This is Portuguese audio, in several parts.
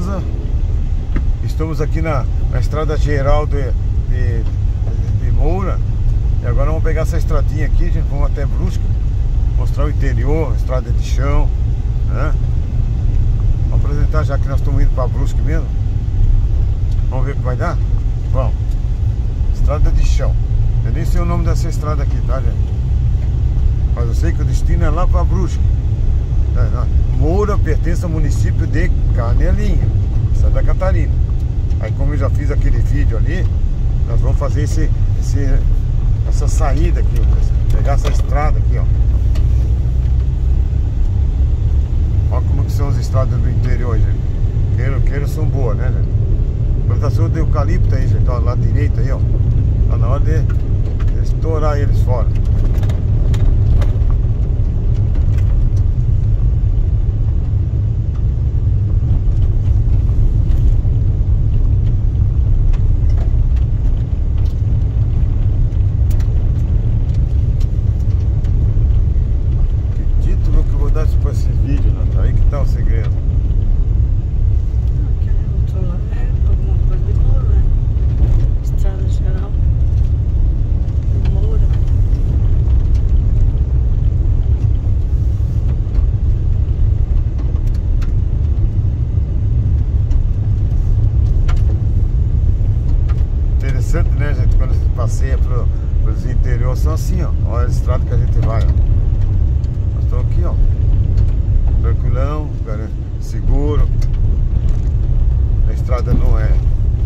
beleza? Estamos aqui na, na estrada geral de, de, de, Moura E agora vamos pegar essa estradinha aqui, gente, vamos até Brusque Mostrar o interior, estrada de chão né? Vamos apresentar já que nós estamos indo para Brusque mesmo Vamos ver o que vai dar? Vamos Estrada de chão Eu nem sei o nome dessa estrada aqui, tá gente? Mas eu sei que o destino é lá para Brusque Moura pertence ao município de Canelinha, Santa Catarina. Aí como eu já fiz aquele vídeo ali, nós vamos fazer esse, esse essa saída aqui, ó, pegar essa estrada aqui, ó. Olha como que são as estradas do interior, gente. Queiro, queiro são boas, né, gente? Plantação de eucalipto aí, gente, ó, lá direito aí, ó. Tá na hora de estourar eles fora. interessante, né, gente? Quando você passeia para os interiores são assim, ó. Olha a estrada que a gente vai, ó. Nós estamos aqui, ó. Tranquilão, seguro. A estrada não é,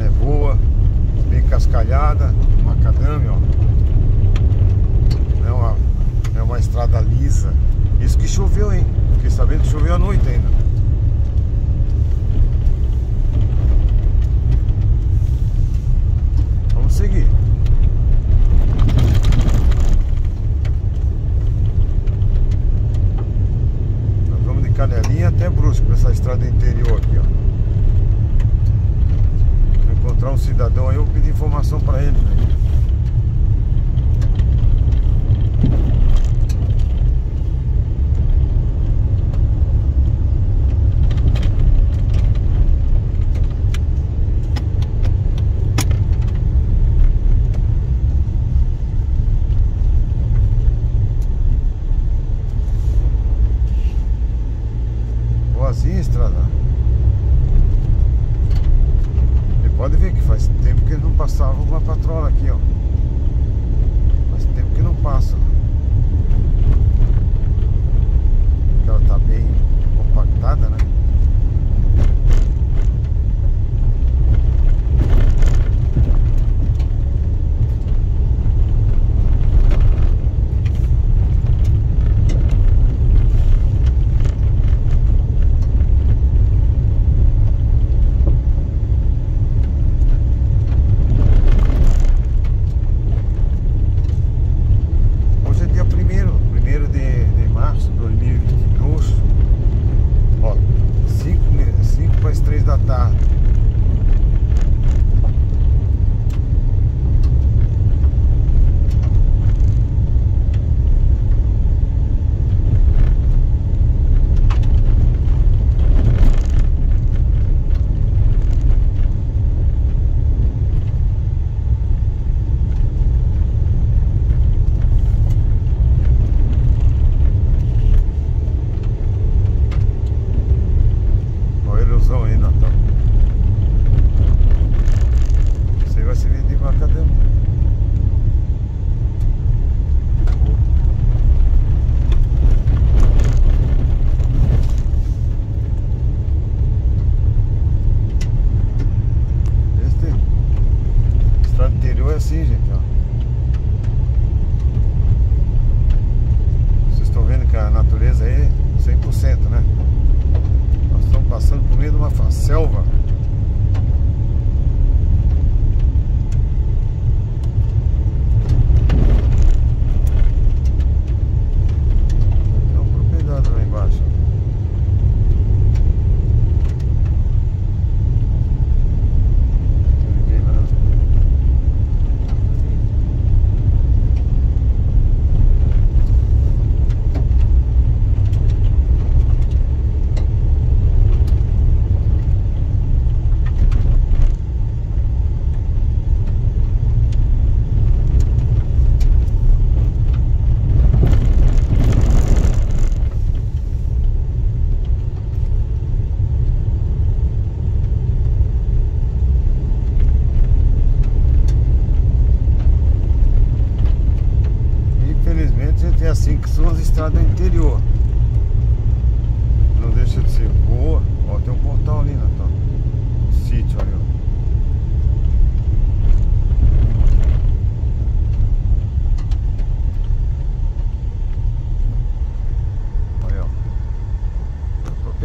é boa, bem cascalhada, macadame, ó. É uma, é uma estrada lisa. Isso que choveu, hein? Fiquei sabendo que choveu à noite ainda. seguir.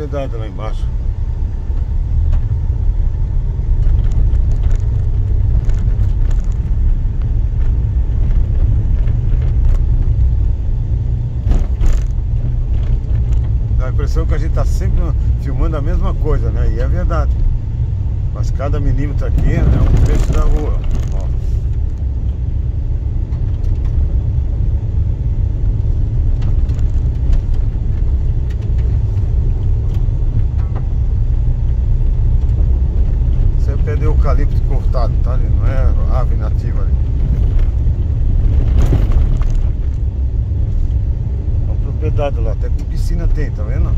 cuidado lá embaixo. Dá a impressão que a gente tá sempre filmando a mesma coisa, né? E é verdade. Mas cada milímetro aqui é um trecho da rua. importado, tá? Ali? Não é ave nativa ali. É uma propriedade lá, até com piscina tem, tá vendo?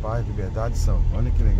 paz, liberdade e são. Olha que legal.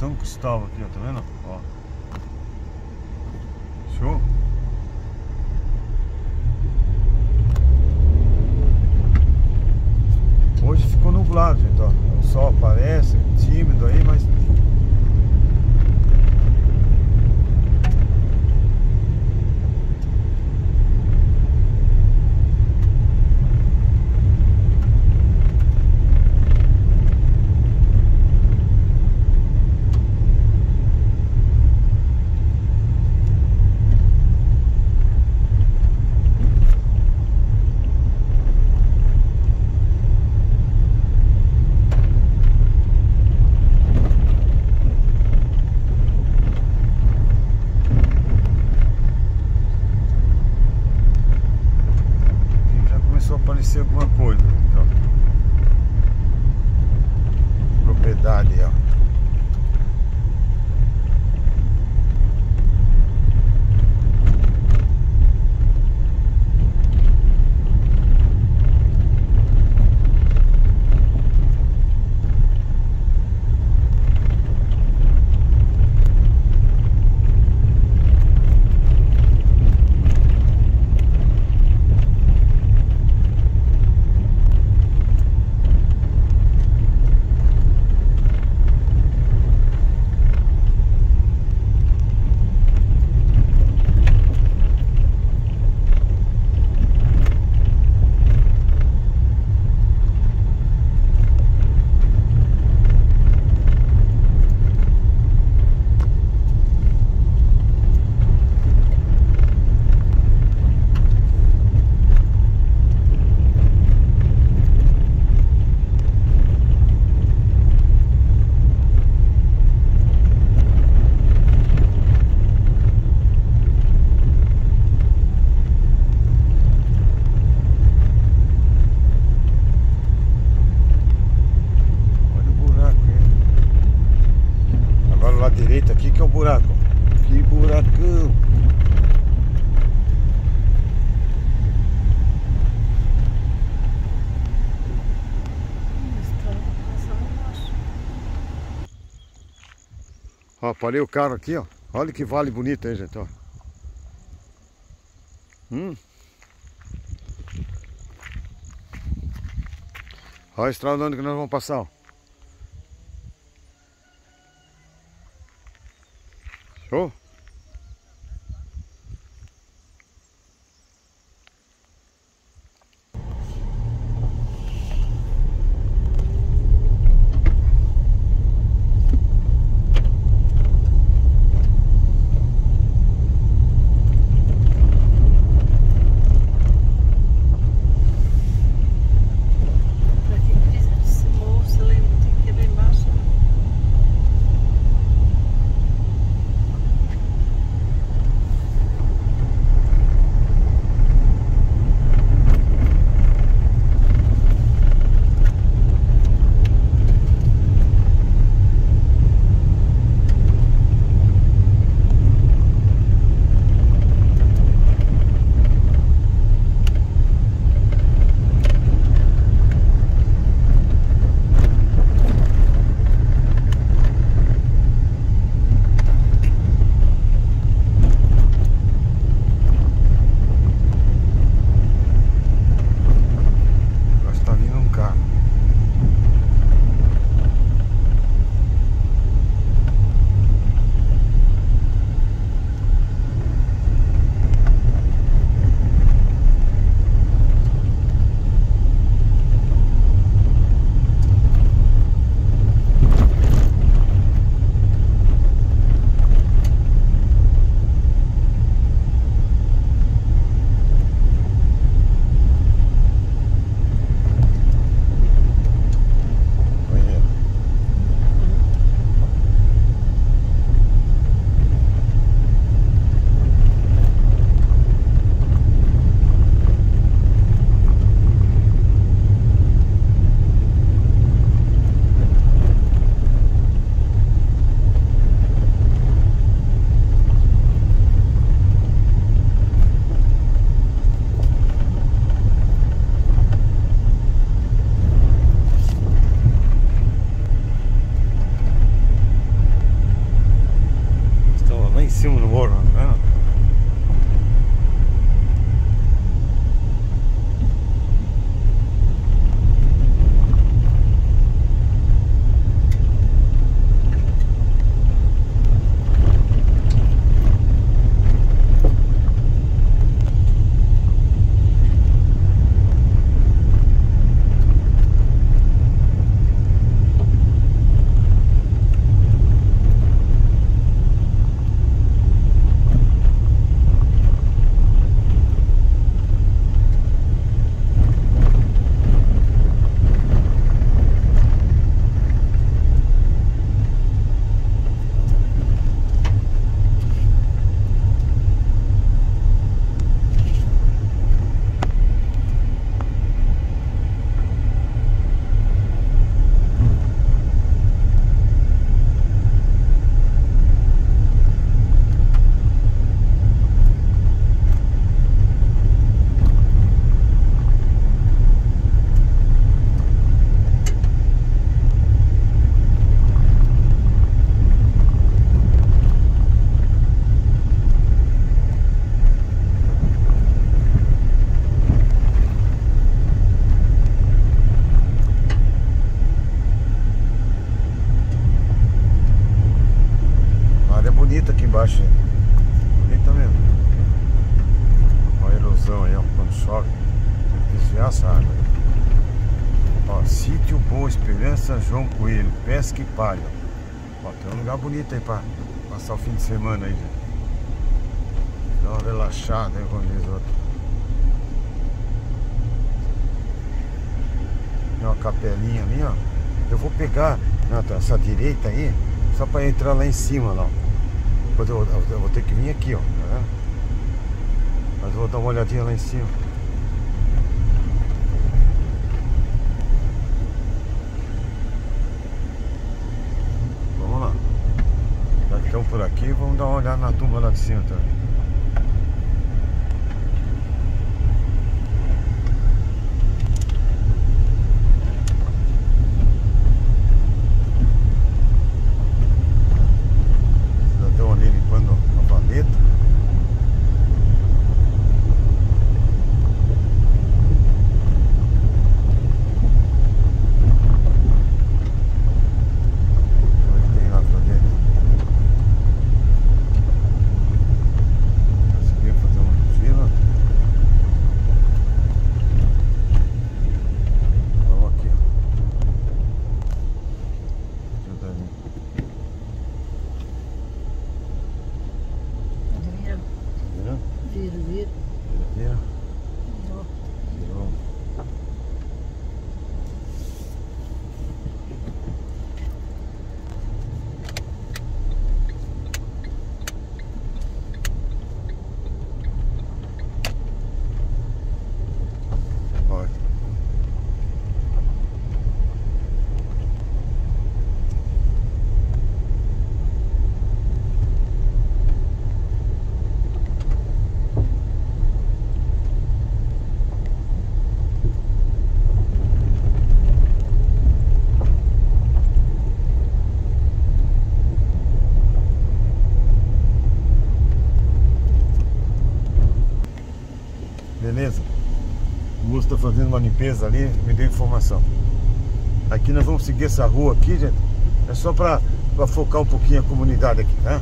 São Cristóvão. aparecer alguma coisa. Então, propriedade, ó. Ó, parei o carro aqui, ó. Olha que vale bonito aí, gente, ó. Hum. Olha a estrada onde que nós vamos passar, ó. Show? Coelho, pesca e palha. Ó, tem um lugar bonito aí pra passar o fim de semana aí, gente. Dá uma relaxada aí, como diz outro. Tem uma capelinha ali, ó. Eu vou pegar essa direita aí, só pra entrar lá em cima, lá. Depois eu, eu, eu, vou ter que vir aqui, ó. Tá Mas eu vou dar uma olhadinha lá em cima. Vamos lá. Já que estamos por aqui, vamos dar uma olhada na tumba lá de cima também. Beleza? O moço tá fazendo uma limpeza ali, me deu informação. Aqui nós vamos seguir essa rua aqui, gente. É só pra focar um pouquinho a comunidade aqui, tá?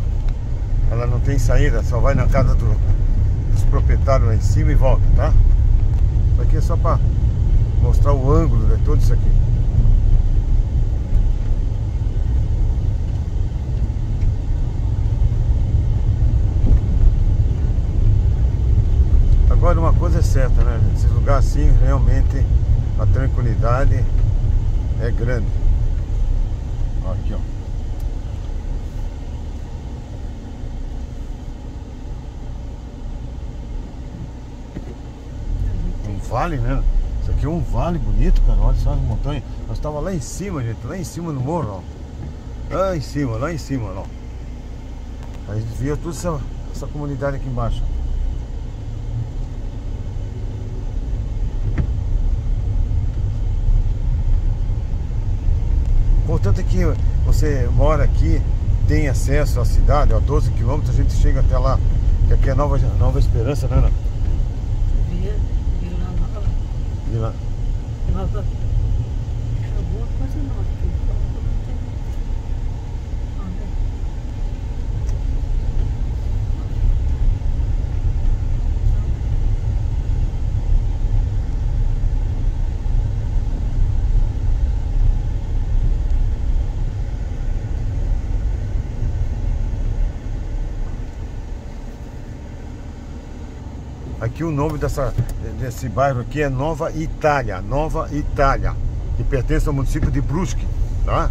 Ela não tem saída, só vai na casa do, dos proprietários lá em cima e volta, tá? Aqui é só pra mostrar o ângulo de tudo isso aqui. Agora uma coisa é certa, né? Esse lugar assim, realmente a tranquilidade é grande. Aqui, ó. Um vale, né? Isso aqui é um vale bonito, cara. Olha só as montanhas. Nós estávamos lá em cima, gente. Lá em cima no morro, ó. Lá em cima, lá em cima, ó. A gente via toda essa, essa comunidade aqui embaixo. Você mora aqui, tem acesso à cidade, a 12 quilômetros, a gente chega até lá. Que aqui é Nova, Nova Esperança, né, Ana? Via, Vila Nova. Vila... Nova. Alguma coisa nova. que eu não tenho. Olha. Aqui o nome dessa, desse bairro aqui é Nova Itália, Nova Itália, que pertence ao município de Brusque, tá?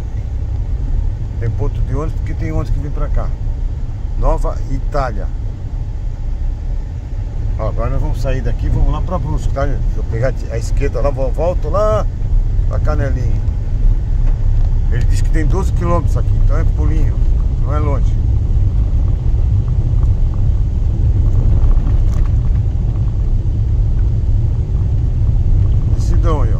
Tem ponto de ônibus porque tem ônibus que vem pra cá. Nova Itália. Ó, agora nós vamos sair daqui vamos lá pra Brusque, tá? Se eu pegar a esquerda lá, vou- volto lá pra Canelinha. Ele disse que tem 12 quilômetros aqui, então é pulinho, não é longe. Decidão aí, ó.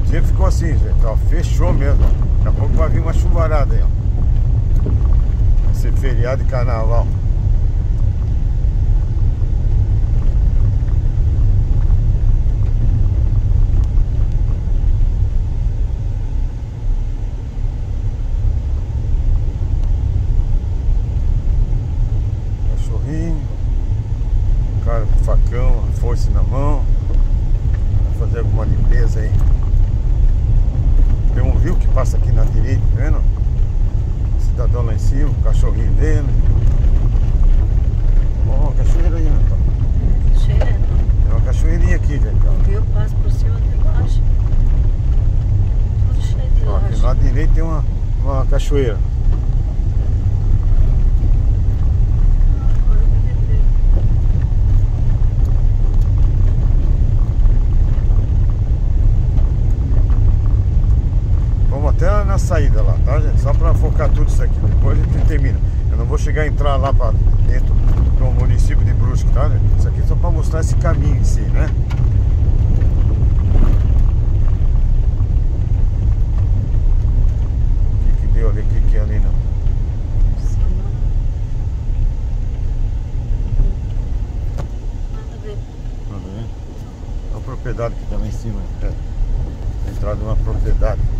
O dia ficou assim, gente, ó, fechou mesmo. Daqui a pouco vai vir uma chuvarada aí, ó. Vai ser feriado de carnaval. Cachorrinho, cara com facão, a foice na mão. Vai fazer alguma limpeza aí. Tem um rio que passa aqui na direita, tá vendo? Cidadão lá em cima, o cachorrinho dele. Ó, oh, cachoeira aí, né? pá? Cheio. Tem uma cachoeirinha aqui, gente. O rio passa por cima de baixo. Tudo cheio de Ó, aqui laje. lá direito tem uma, uma cachoeira. Agora eu me lembrei. Vamos até na saída lá, tá, gente? Só pra focar tudo isso aqui. Depois a gente termina. Eu não vou chegar a entrar lá pra dentro do município de Brusque, tá, gente? Isso aqui é só pra mostrar esse caminho em si, né? O que, deu ali? O que, é ali não? A. Tá vendo? É uma propriedade que tá lá em cima. É. A entrada de uma propriedade.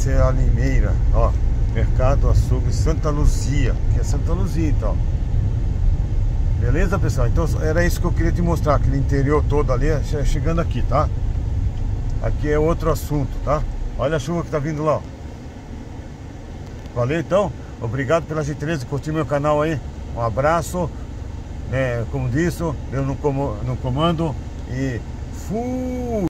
De ser a Limeira, ó. Mercado Açougue Santa Luzia, que é Santa Luzia então. Beleza, pessoal? Então era isso que eu queria te mostrar, aquele interior todo ali, che- chegando aqui, tá? Aqui é outro assunto, tá? Olha a chuva que tá vindo lá, ó. Valeu então? Obrigado pela gentileza de curtir meu canal aí. Um abraço. né? como disse, eu no comando e fui!